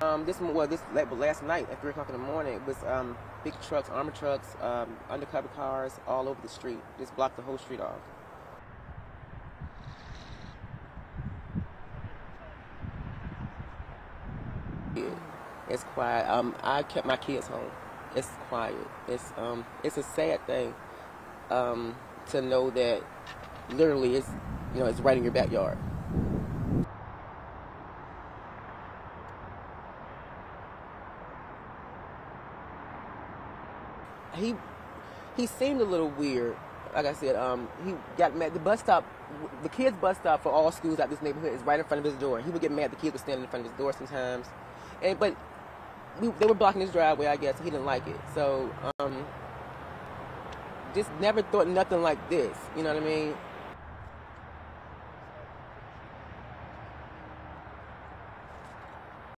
Um, this well, this last night at three o'clock in the morning, it was um, big trucks, armored trucks, um, undercover cars all over the street. Just blocked the whole street off. It's quiet. Um, I kept my kids home. It's quiet. It's um, it's a sad thing um, to know that literally it's you know it's right in your backyard. He he seemed a little weird. Like I said, um, he got mad. The bus stop, the kids' bus stop for all schools out this neighborhood is right in front of his door. He would get mad. The kids were standing in front of his door sometimes, and but we, they were blocking his driveway. I guess he didn't like it. So um, just never thought nothing like this. You know what I mean?